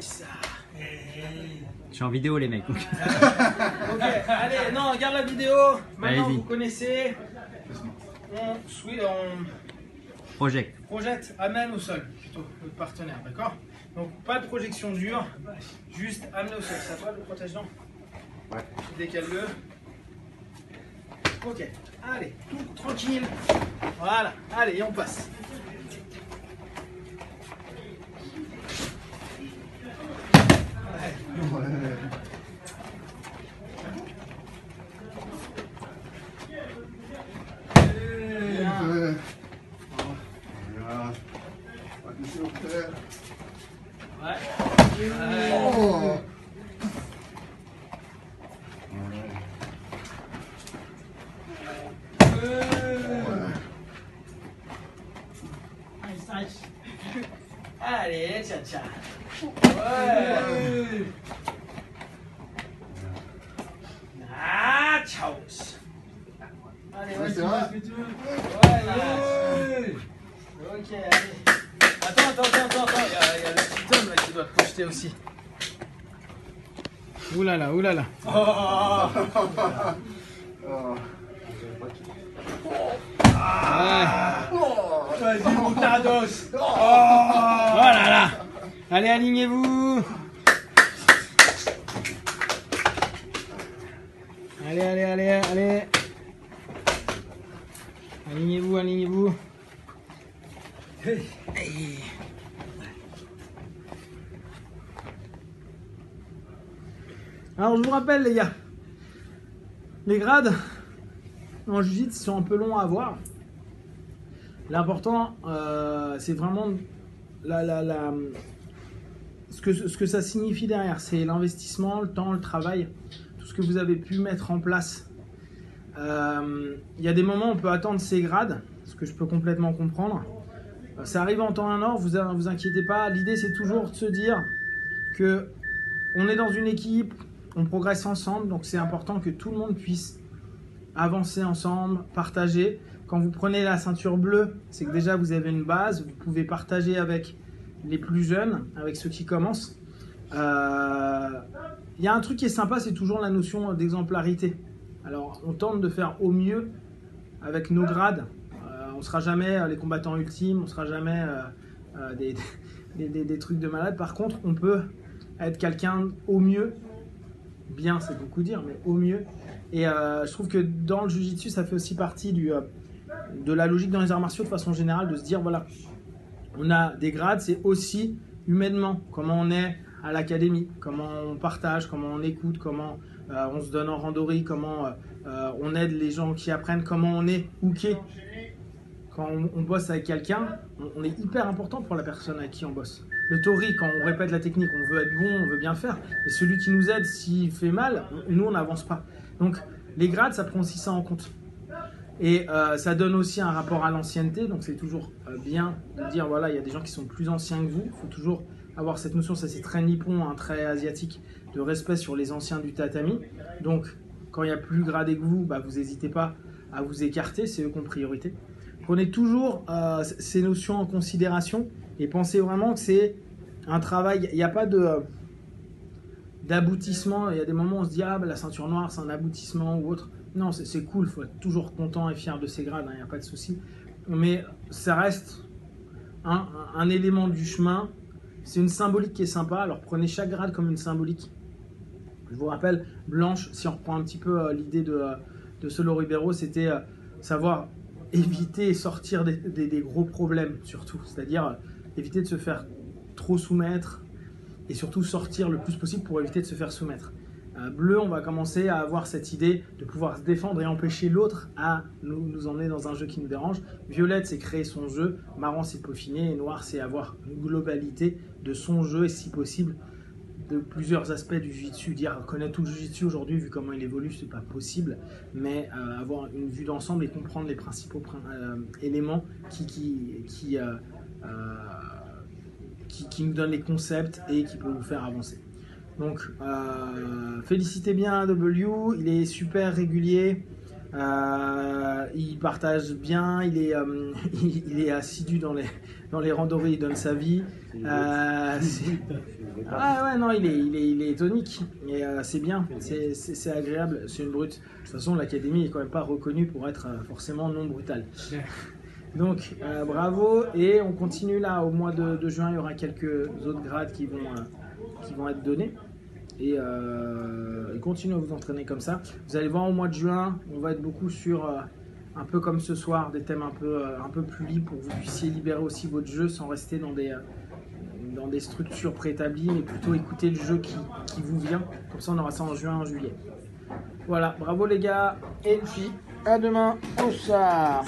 ça. Je suis en vidéo, les mecs. Ok, allez, non, regarde la vidéo. Maintenant, vous connaissez. On, swi- on Project. projette, amène au sol, plutôt, notre partenaire, d'accord? Donc, pas de projection dure, juste amener au sol. Ça va, le protège-dents Ouais. Décale-le. Ok, allez, tout tranquille. Voilà, allez, et on passe. Bien. Euh, Voilà. Attention, frère. Ouais. Ouais. Oh. Allez, tiens, tiens. Ouais. Ah, ciao. Allez, Ouais, c'est vrai. Voilà. Ok, allez. Attends, attends, attends, attends. Il y a, il y a le petit homme là qui doit te projeter aussi. Oulala, oulala. Oh. Vas-y, Moutardos. Oh là là. Allez, alignez-vous. Allez, allez, allez, allez. Alignez-vous, alignez-vous. Alors, je vous rappelle, les gars, les grades en jiu sont un peu longs à avoir. L'important, euh, c'est vraiment la, la- la- ce, que, ça signifie derrière. C'est l'investissement, le temps, le travail, tout ce que vous avez pu mettre en place. Euh, Il y a des moments où on peut attendre ces grades, ce que je peux complètement comprendre. Euh, Ça arrive en temps et en heure, vous vous inquiétez pas. L'idée, c'est toujours de se dire que on est dans une équipe, on progresse ensemble, donc c'est important que tout le monde puisse avancer ensemble, partager. Quand vous prenez la ceinture bleue, c'est que déjà vous avez une base, vous pouvez partager avec les plus jeunes, avec ceux qui commencent. Euh, Il y a un truc qui est sympa, c'est toujours la notion d'exemplarité. Alors on tente de faire au mieux avec nos grades. Euh, on ne sera jamais euh, les combattants ultimes, on ne sera jamais des, trucs de malade. Par contre, on peut être quelqu'un au mieux. Bien, c'est beaucoup dire, mais au mieux. Et je trouve que dans le jujitsu, ça fait aussi partie de la logique dans les arts martiaux de façon générale de se dire voilà, on a des grades, c'est aussi humainement comment on est à l'académie, comment on partage, comment on écoute, comment euh, on se donne en randori, comment euh, on aide les gens qui apprennent, comment on est hooké. Quand on, bosse avec quelqu'un, on, est hyper important pour la personne avec qui on bosse. Le tori, quand on répète la technique, on veut être bon, on veut bien faire. Mais celui qui nous aide, s'il fait mal, nous, on n'avance pas. Donc, les grades, ça prend aussi ça en compte. Et euh, ça donne aussi un rapport à l'ancienneté, donc c'est toujours euh, bien de dire voilà, il y a des gens qui sont plus anciens que vous. Il faut toujours avoir cette notion, ça c'est très nippon, hein, très asiatique, de respect sur les anciens du tatami. Donc, quand il y a plus gradé que vous, bah, vous n'hésitez pas à vous écarter, c'est eux qui ont priorité. Prenez toujours euh, ces notions en considération et pensez vraiment que c'est un travail. Il n'y a pas de d'aboutissement. Il y a des moments où on se dit ah bah, la ceinture noire c'est un aboutissement ou autre. Non, c'est cool. Il faut être toujours content et fier de ses grades. Il n'y a pas de souci. Mais ça reste un, élément du chemin. C'est une symbolique qui est sympa. Alors prenez chaque grade comme une symbolique. Je vous rappelle, Blanche, si on reprend un petit peu euh, l'idée de, Solo Ribeiro, c'était euh, savoir éviter et sortir des gros problèmes, surtout. C'est-à-dire euh, éviter de se faire trop soumettre et surtout sortir le plus possible pour éviter de se faire soumettre. Euh, bleu, on va commencer à avoir cette idée de pouvoir se défendre et empêcher l'autre à nous, nous emmener dans un jeu qui nous dérange. Violette, c'est créer son jeu. Marron, c'est peaufiner. Et noir, c'est avoir une globalité de son jeu et si possible de plusieurs aspects du jiu-jitsu. Dire connaître tout le jiu-jitsu aujourd'hui, vu comment il évolue, c'est pas possible. Mais euh, avoir une vue d'ensemble et comprendre les principaux prin- euh, éléments qui, nous donnent les concepts et qui peuvent vous faire avancer. Donc, euh, félicitez bien W, il est super régulier. Euh, il partage bien, il est, euh, il est assidu dans les, dans les randonnées, il donne sa vie. Euh, ah ouais, non, il est, il est, il est tonique. Et c'est bien, c'est- agréable, c'est une brute. De toute façon, l'académie est quand même pas reconnue pour être forcément non brutale. Donc, bravo. Et on continue là, au mois de, de juin, il y aura quelques autres grades qui vont, qui vont être donnés. Et, euh, continuez à vous entraîner comme ça. Vous allez voir au mois de juin, on va être beaucoup sur, euh, un peu comme ce soir, des thèmes un peu, euh, un peu plus libres pour que vous puissiez libérer aussi votre jeu sans rester dans des, euh, dans des structures préétablies, mais plutôt écouter le jeu qui, qui vous vient. Comme ça, on aura ça en juin, en juillet. Voilà, bravo les gars. Et puis, à demain au soir.